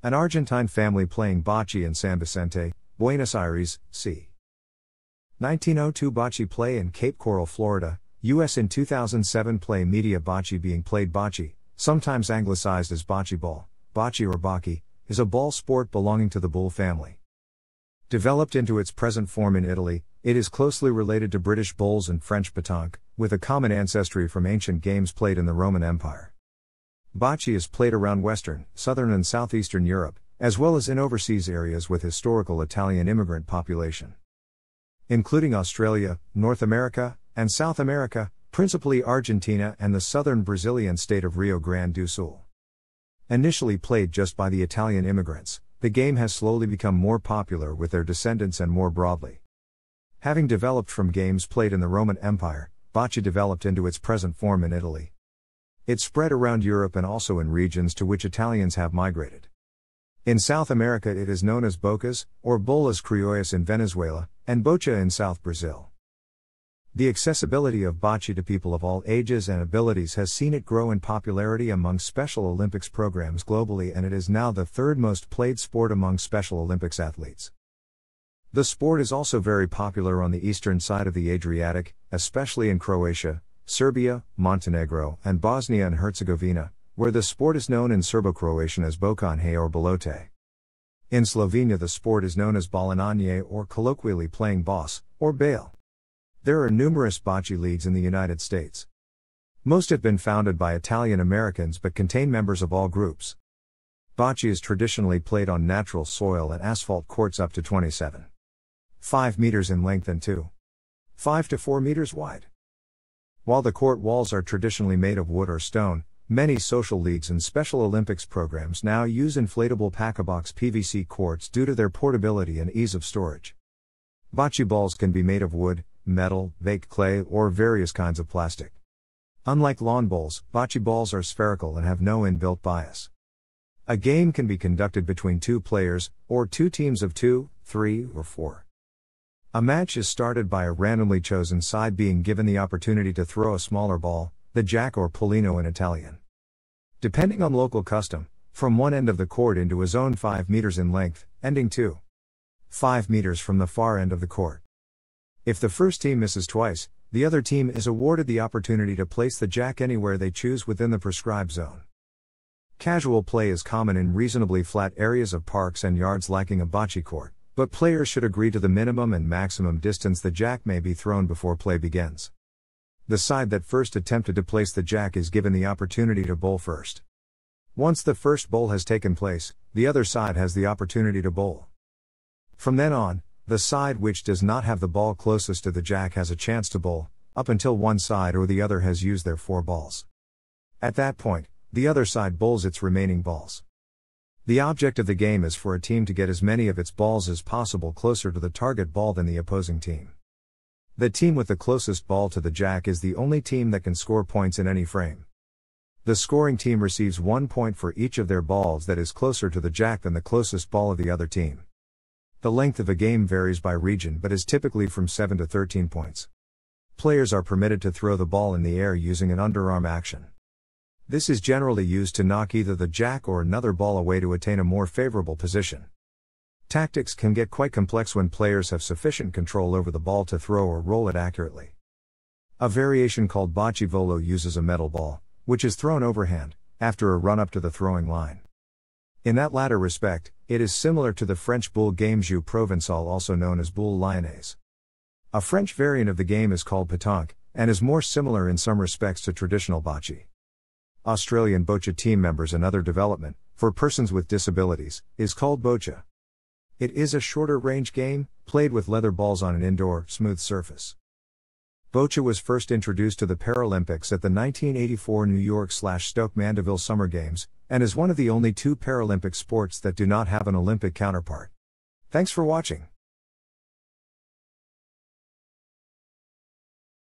An Argentine family playing bocce in San Vicente, Buenos Aires, c. 1902 Bocce play in Cape Coral, Florida, U.S. In 2007 play media bocce being played bocce, sometimes anglicized as bocce ball, bocce or bocce, is a ball sport belonging to the boules family. Developed into its present form in Italy, it is closely related to British bowls and French pétanque, with a common ancestry from ancient games played in the Roman Empire. Bocce is played around Western, Southern, and Southeastern Europe, as well as in overseas areas with historical Italian immigrant population. Including Australia, North America, and South America, principally Argentina and the southern Brazilian state of Rio Grande do Sul. Initially played just by the Italian immigrants, the game has slowly become more popular with their descendants and more broadly. Having developed from games played in the Roman Empire, bocce developed into its present form in Italy. It spread around Europe and also in regions to which Italians have migrated. In South America, it is known as bochas, or bolas criollas in Venezuela, and bocha in South Brazil. The accessibility of bocce to people of all ages and abilities has seen it grow in popularity among Special Olympics programs globally, and it is now the third most played sport among Special Olympics athletes. The sport is also very popular on the eastern side of the Adriatic, especially in Croatia, Serbia, Montenegro, and Bosnia and Herzegovina, where the sport is known in Serbo Croatian as Bokanje or Balote. In Slovenia, the sport is known as Balinanje or colloquially playing boss, or bale. There are numerous bocce leagues in the United States. Most have been founded by Italian Americans but contain members of all groups. Bocce is traditionally played on natural soil and asphalt courts up to 27. 5 meters in length and 2. 5 to 4 meters wide. While the court walls are traditionally made of wood or stone, many social leagues and Special Olympics programs now use inflatable pack-a-box PVC courts due to their portability and ease of storage. Bocce balls can be made of wood, metal, baked clay, or various kinds of plastic. Unlike lawn bowls, bocce balls are spherical and have no inbuilt bias. A game can be conducted between two players, or two teams of two, three, or four. A match is started by a randomly chosen side being given the opportunity to throw a smaller ball, the jack or pallino in Italian. Depending on local custom, from one end of the court into a zone 5 meters in length, ending 2. 5 meters from the far end of the court. If the first team misses twice, the other team is awarded the opportunity to place the jack anywhere they choose within the prescribed zone. Casual play is common in reasonably flat areas of parks and yards lacking a bocce court, but players should agree to the minimum and maximum distance the jack may be thrown before play begins. The side that first attempted to place the jack is given the opportunity to bowl first. Once the first bowl has taken place, the other side has the opportunity to bowl. From then on, the side which does not have the ball closest to the jack has a chance to bowl, up until one side or the other has used their four balls. At that point, the other side bowls its remaining balls. The object of the game is for a team to get as many of its balls as possible closer to the target ball than the opposing team. The team with the closest ball to the jack is the only team that can score points in any frame. The scoring team receives one point for each of their balls that is closer to the jack than the closest ball of the other team. The length of a game varies by region but is typically from 7 to 13 points. Players are permitted to throw the ball in the air using an underarm action. This is generally used to knock either the jack or another ball away to attain a more favorable position. Tactics can get quite complex when players have sufficient control over the ball to throw or roll it accurately. A variation called bocce volo uses a metal ball, which is thrown overhand, after a run up to the throwing line. In that latter respect, it is similar to the French boule game jeu provençal also known as boule lyonnaise. A French variant of the game is called pétanque, and is more similar in some respects to traditional bocce. Australian Boccia team members and other development, for persons with disabilities, is called boccia. It is a shorter range game, played with leather balls on an indoor, smooth surface. Boccia was first introduced to the Paralympics at the 1984 New York Stoke Mandeville Summer Games, and is one of the only two Paralympic sports that do not have an Olympic counterpart. Thanks for watching.